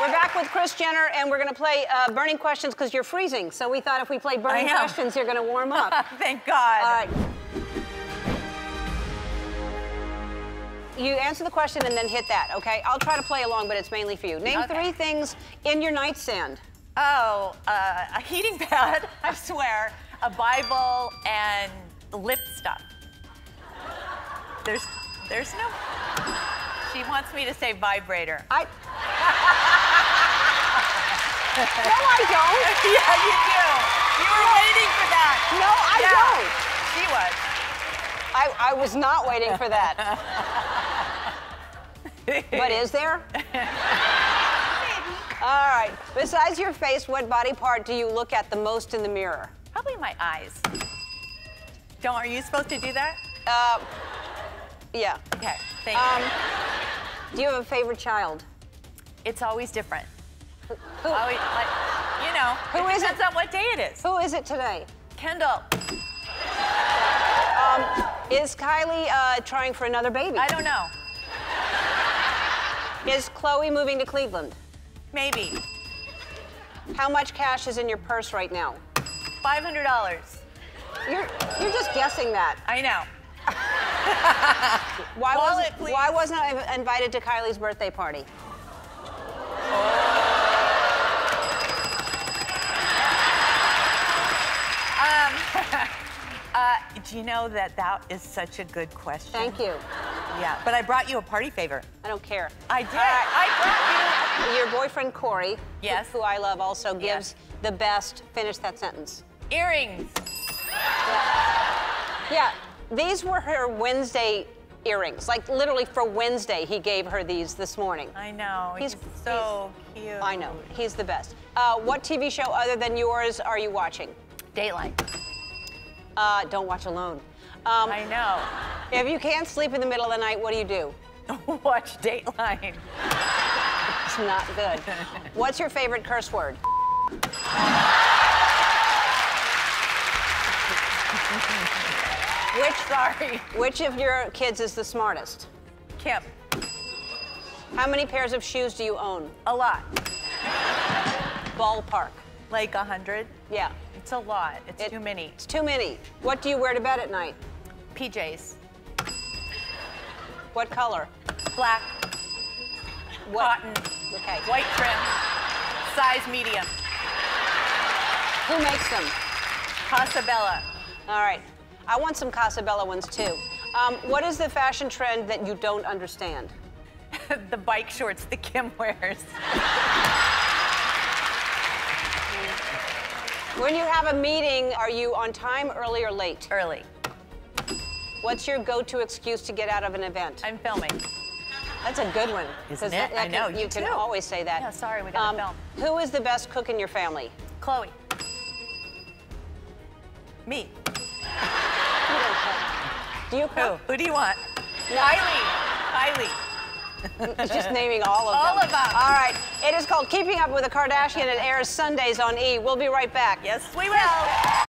We're back with Kris Jenner, and we're going to play uh, burning questions because you're freezing. So we thought if we played burning questions, you're going to warm up. Thank God. You answer the question and then hit that, okay? I'll try to play along, but it's mainly for you. Name Okay. three things in your nightstand. Oh, uh, a heating pad, I swear, a Bible, and lip stuff. There's, there's no. She wants me to say vibrator. I. no, I don't. yeah, you do. You were waiting for that. No, I Yeah, don't. She was. I, I was not waiting for that. but is there? All right. Besides your face, what body part do you look at the most in the mirror? Probably my eyes. Don't. Are you supposed to do that? Uh, yeah. Okay. Thank Um, you. do you have a favorite child? It's always different. Who, Always, like, you know. Who is it? Depends on what day it is. who is it today? Kendall. Is Kylie uh, trying for another baby? I don't know. Is Khloe moving to Cleveland? Maybe. How much cash is in your purse right now? Five hundred dollars. You're, you're just guessing that. I know. Why, Wallet, wasn't, why wasn't I invited to Kylie's birthday party? Uh, do you know that that is such a good question? Thank you. Yeah, but I brought you a party favor. I don't care. I did. All right. I brought Your boyfriend Corey, who- Yes. who, I love, also gives Yes. the best. Finish that sentence. earrings. Yeah, these were her Wednesday earrings. Like literally for Wednesday, he gave her these this morning. I know. He's, He's- so cute. I know, he's the best. Uh, what TV show other than yours are you watching? Dateline. Uh, don't watch alone. Um, I know. if you can't sleep in the middle of the night, what do you do? Watch Dateline. It's not good. What's your favorite curse word? Which, Sorry. which of your kids is the smartest? Kim. How many pairs of shoes do you own? A lot. Ballpark. Like a hundred. Yeah. It's a lot. It's It- too many. It's too many. What do you wear to bed at night? PJs. What color? Black. What? Cotton. Okay. White trim. Size medium. Who makes them? Cosabella. All right. I want some Cosabella ones too. Um, what is the fashion trend that you don't understand? the bike shorts that Kim wears. When you have a meeting, are you on time, early, or late? Early. What's your go-to excuse to get out of an event? I'm filming. That's a good one. Isn't that- it? that I know, can- you You can too. always say that. Um, Yeah, sorry, we gotta film. Who is the best cook in your family? Khloe. Me. Do you Who? cook? Who do you want? Kylie. Kylie. It's just naming all of them. All of them. All right. It is called Keeping Up with the Kardashian. It airs Sundays on E. We'll be right back. Yes, we will.